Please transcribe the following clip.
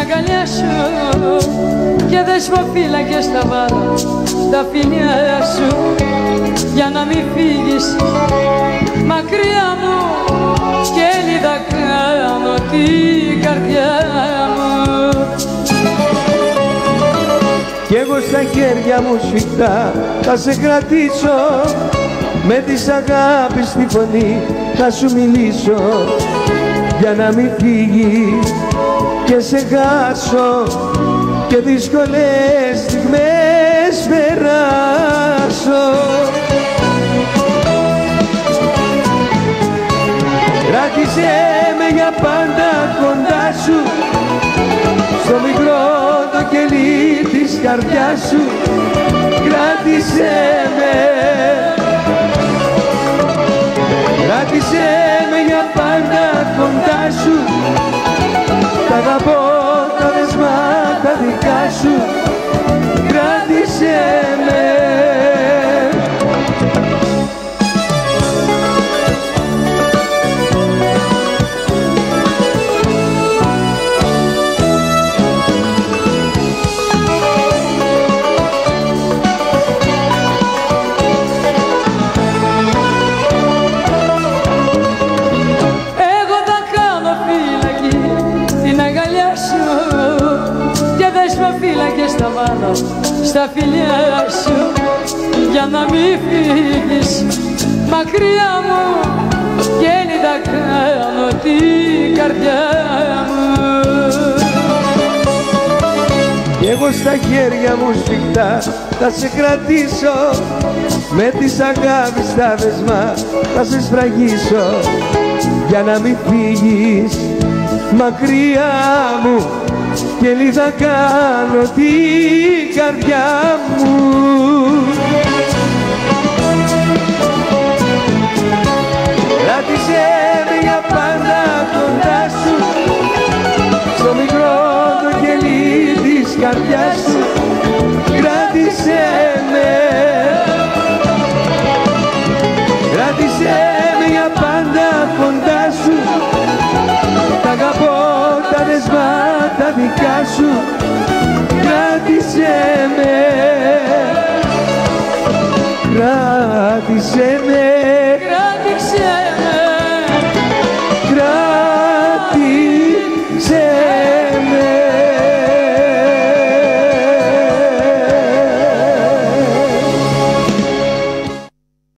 αγκαλιά σου και δεσμοφύλακες θα βάλω στα φιλιά σου. Για να μην φύγεις μακριά μου. Και έλιδα κάνω την καρδιά μου. Κι εγώ στα χέρια μου σφιχτά θα σε κρατήσω. Με της αγάπης τη φωνή θα σου μιλήσω για να μην φύγεις και σε χάσω και δύσκολες στιγμές περάσω. Κράτησέ με για πάντα κοντά σου στο μικρό το κελί της καρδιάς σου κράτησέ με. Κράτησέ σου. Κράτησέ και δεσμοφύλακες θα βάλω στα φιλιά σου. Για να μην φύγεις μακριά μου και θα κάνω την καρδιά μου. Κι εγώ στα χέρια μου σφιχτά θα σε κρατήσω με της αγάπης τα δεσμά θα σε σφραγίσω. Για να μην φύγεις μακριά μου και θα κάνω την καρδιά μου. Κράτησέ με για πάντα κοντά σου στο μικρό το κελί της καρδιάς σου σου κράτησέ με. Κράτησέ με. Κράτησέ με